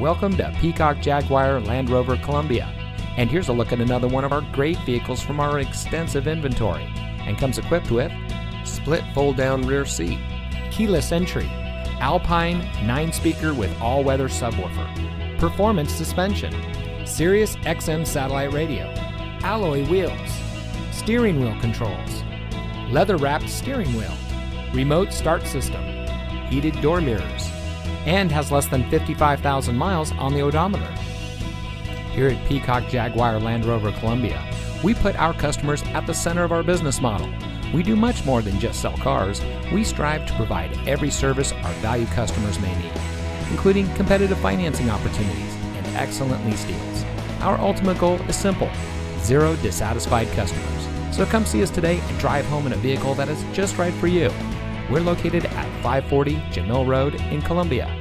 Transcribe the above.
Welcome to Peacock Jaguar Land Rover Columbia. And here's a look at another one of our great vehicles from our extensive inventory. And comes equipped with split fold down rear seat, keyless entry, Alpine 9 speaker with all weather subwoofer, performance suspension, Sirius XM satellite radio, alloy wheels, steering wheel controls, leather wrapped steering wheel, remote start system, heated door mirrors, and has less than 55,000 miles on the odometer. Here at Peacock Jaguar Land Rover Columbia, we put our customers at the center of our business model. We do much more than just sell cars. We strive to provide every service our valued customers may need, including competitive financing opportunities and excellent lease deals. Our ultimate goal is simple zero dissatisfied customers. So come see us today and drive home in a vehicle that is just right for you. We're located at 540 Jamil Road in Columbia.